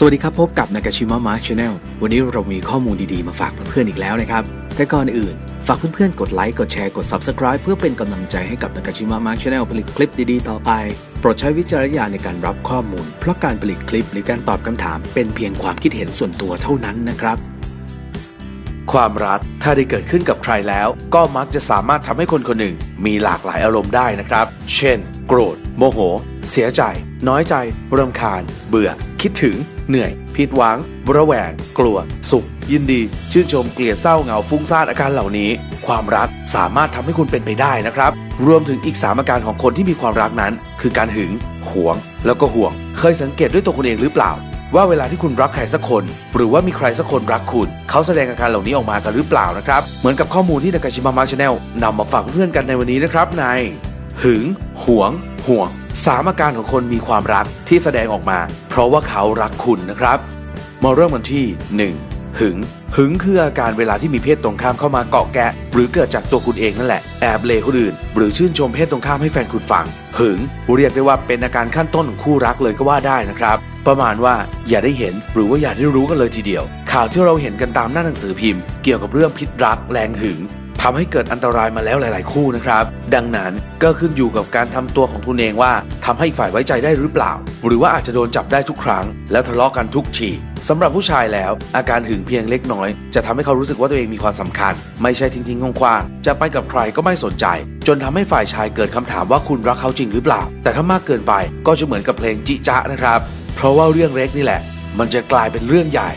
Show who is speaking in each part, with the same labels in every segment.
Speaker 1: สวัสดีครับ พบกับนากาชิมะมาร์ค channel วันนี้เรามีข้อมูลดีๆ มาฝากเพื่อนๆอีกแล้วนะครับ แต่ก่อนอื่น ฝากเพื่อนๆ กดไลค์ กดแชร์ กด Subscribe เพื่อเป็นกำลังใจให้กับนากาชิมะมาร์ค channel ผลิตคลิปดีๆ ต่อไป โปรดใช้วิจารณญาณในการรับข้อมูล เพราะการผลิตคลิปหรือการตอบคำถาม เป็นเพียงความคิดเห็นส่วนตัวเท่านั้นนะครับ
Speaker 2: ความรักถ้าได้เกิดขึ้นกับใครแล้ว ก็มักจะสามารถทำให้คนคนหนึ่ง มีหลากหลายอารมณ์ได้นะครับ เช่น โกรธ โมโห เสียใจ น้อยใจรำคาญ เบื่อ คิดถึง เหนื่อย ผิดหวังระแวง กลัว สุข ยินดี ชื่นชมเกลียดเศร้าเหงาฟุ้งซ่านอาการเหล่านี้ ความรักสามารถทำให้คุณเป็นไปได้นะครับ รวมถึงอีกสามอาการของคนที่มีความรักนั้น คือการหึง หวง แล้วก็ห่วง เคยสังเกตด้วยตัวคุณเองหรือเปล่า ว่าเวลาที่คุณรักใครสักคน หรือว่ามีใครสักคนรักคุณ เขาแสดงอาการเหล่านี้ออกมากันหรือเปล่านะครับ เหมือนกับข้อมูลที่นากาชิมะมาชาแนลนำมาฝากเพื่อนๆกันในวันนี้นะครับในหึง หวง ห่วง สามอาการของคนมีความรักที่แสดงออกมา เพราะว่าเขารักคุณนะครับ มาเริ่มกันที่ 1. หึง หึงคืออาการเวลาที่มีเพศตรงข้ามเข้ามาเกาะแกะ หรือเกิดจากตัวคุณเองนั่นแหละ แอบเลคนอื่น หรือชื่นชมเพศตรงข้ามให้แฟนคุณฟัง หึง เรียกได้ว่าเป็นอาการขั้นต้นของคู่รักเลยก็ว่าได้นะครับ ประมาณว่าอย่าได้เห็นหรือว่าอย่าได้รู้กันเลยทีเดียว ข่าวที่เราเห็นกันตามหน้าหนังสือพิมพ์ เกี่ยวกับเรื่องพิษรักแรงหึง ทำให้เกิดอันตรายมาแล้วหลาย ๆ คู่นะครับ ดังนั้นก็ขึ้นอยู่กับการทำตัวของทุนเองว่าทำให้ฝ่ายไว้ใจได้หรือเปล่า หรือว่าอาจจะโดนจับได้ทุกครั้ง แล้วทะเลาะกันทุกทีสำหรับผู้ชายแล้ว อาการหึงเพียงเล็กน้อย จะทำให้เขารู้สึกว่าตัวเองมีความสำคัญ ไม่ใช่ทิ้งๆคว่างๆจะไปกับใครก็ไม่สนใจ จนทำให้ฝ่ายชายเกิดคำถามว่าคุณรักเขาจริงหรือเปล่า แต่ถ้ามากเกินไปก็จะเหมือนกับเพลงจิจะนะครับ เพราะว่าเรื่องเล็กนี่แหละ มันจะกลายเป็นเรื่องใหญ่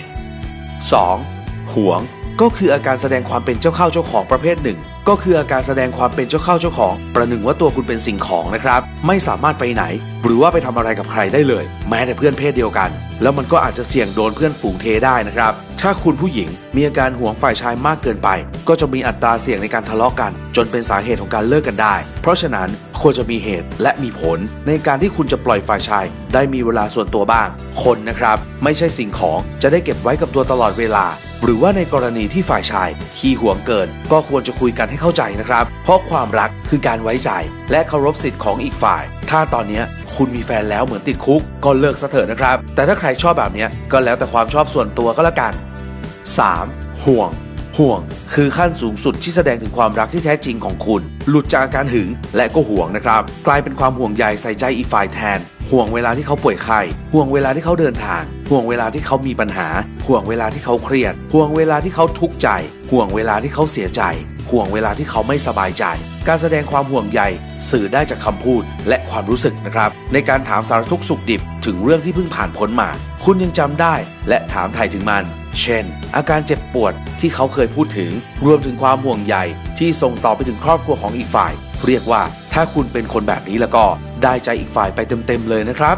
Speaker 2: 2. หวง ก็คืออาการแสดงความเป็นเจ้าเข้าเจ้าของประเภทหนึ่ง ก็คืออาการแสดงความเป็นเจ้าเข้าเจ้าของ ประหนึ่งว่าตัวคุณเป็นสิ่งของนะครับ ไม่สามารถไปไหน หรือว่าไปทำอะไรกับใครได้เลย แม้แต่เพื่อนเพศเดียวกัน แล้วมันก็อาจจะเสี่ยงโดนเพื่อนฝูงเทได้นะครับ ถ้าคุณผู้หญิงมีอาการห่วงฝ่ายชายมากเกินไป ก็จะมีอัตราเสี่ยงในการทะเลาะกัน จนเป็นสาเหตุของการเลิกกันได้ เพราะฉะนั้นควรจะมีเหตุและมีผลในการที่คุณจะปล่อยฝ่ายชาย ได้มีเวลาส่วนตัวบ้าง คนนะครับ ไม่ใช่สิ่งของจะได้เก็บไว้กับตัวตลอดเวลา หรือว่าในกรณีที่ฝ่ายชายขี้หวงเกิน ก็ควรจะคุยกันให้เข้าใจนะครับ เพราะความรักคือการไว้ใจ และเคารพสิทธิ์ของอีกฝ่าย ถ้าตอนนี้คุณมีแฟนแล้วเหมือนติดคุก ก็เลิกซะเถอะนะครับ แต่ถ้าใครชอบแบบนี้ก็แล้วแต่ความชอบส่วนตัวก็แล้วกัน 3. ห่วง ห่วง คือขั้นสูงสุดที่แสดงถึงความรักที่แท้จริงของคุณ หลุดจากอาการหึงและก็ห่วงนะครับ กลายเป็นความห่วงใยใส่ใจอีกฝ่ายแทน ห่วงเวลาที่เขาป่วยไข้ห่วงเวลาที่เขาเดินทาง ห่วงเวลาที่เขามีปัญหา ห่วงเวลาที่เขาเครียด ห่วงเวลาที่เขาทุกข์ใจ ห่วงเวลาที่เขาเสียใจ ห่วงเวลาที่เขาไม่สบายใจ การแสดงความห่วงใยสื่อได้จากคำพูดและความรู้สึกนะครับ ในการถามสารทุกข์สุขดิบถึงเรื่องที่เพิ่งผ่านพ้นมา คุณยังจำได้และถามไถ่ถึงมัน เช่น อาการเจ็บปวดที่เขาเคยพูดถึง รวมถึงความห่วงใยที่ส่งต่อไปถึงครอบครัวของอีกฝ่าย เรียกว่า ถ้าคุณเป็นคนแบบนี้แล้วก็ได้ใจอีกฝ่ายไปเต็มๆเลยนะครับ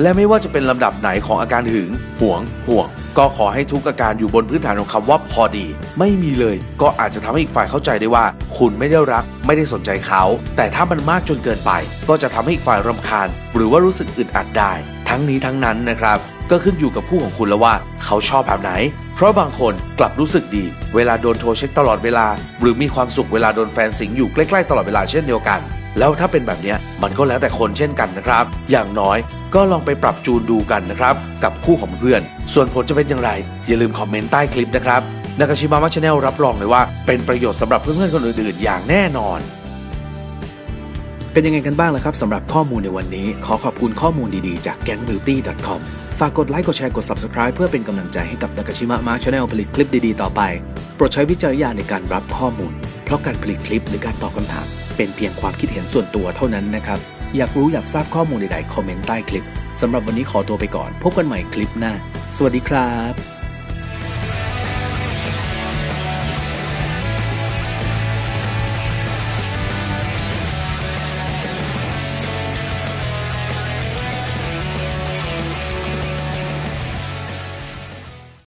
Speaker 2: และไม่ว่าจะเป็นลำดับไหนของอาการหึงหวง ห่วง ก็ขอให้ทุกอาการอยู่บนพื้นฐานของคำว่าพอดี ไม่มีเลย ก็อาจจะทำให้อีกฝ่ายเข้าใจได้ว่า คุณไม่ได้รัก ไม่ได้สนใจเขา แต่ถ้ามันมากจนเกินไป ก็จะทำให้อีกฝ่ายรำคาญ หรือว่ารู้สึกอึดอัดได้ ทั้งนี้ทั้งนั้นนะครับ ก็ขึ้นอยู่กับคู่ของคุณแล้วว่า เขาชอบแบบไหน เพราะบางคนกลับรู้สึกดี เวลาโดนโทรเช็คตลอดเวลา หรือมีความสุขเวลาโดนแฟนสิงอยู่ใกล้ๆตลอดเวลาเช่นเดียวกัน แล้วถ้าเป็นแบบนี้มันก็แล้วแต่คนเช่นกันนะครับ อย่างน้อยก็ลองไปปรับจูนดูกันนะครับ กับคู่ของเพื่อน ส่วนผลจะเป็นอย่างไร อย่าลืมคอมเมนต์ใต้คลิปนะครับนากาชิมะมาร์ค channel รับรองเลยว่าเป็นประโยชน์สำหรับเพื่อนๆคนอื่นๆ อย่างแน่นอน
Speaker 1: เป็นยังไงกันบ้างล่ะครับสำหรับข้อมูลในวันนี้ ขอขอบคุณข้อมูลดีๆ จาก gangbeauty.com ฝากกดไลค์กดแชร์กด subscribe เพื่อเป็นกำลังใจให้กับนา
Speaker 2: กาชิมะมาร์ค
Speaker 1: channel ผลิตคลิปดีๆต่อไป โปรดใช้วิจารณญาณในการรับข้อมูล เพราะการผลิตคลิปหรือการตอบคำถาม เป็นเพียงความคิดเห็นส่วนตัวเท่านั้นนะครับ อยากรู้อยากทราบข้อมูลใดๆคอมเมนต์ใต้คลิปสำหรับวันนี้ขอตัวไปก่อน พบกันใหม่คลิปหน้า สวัสดีครับ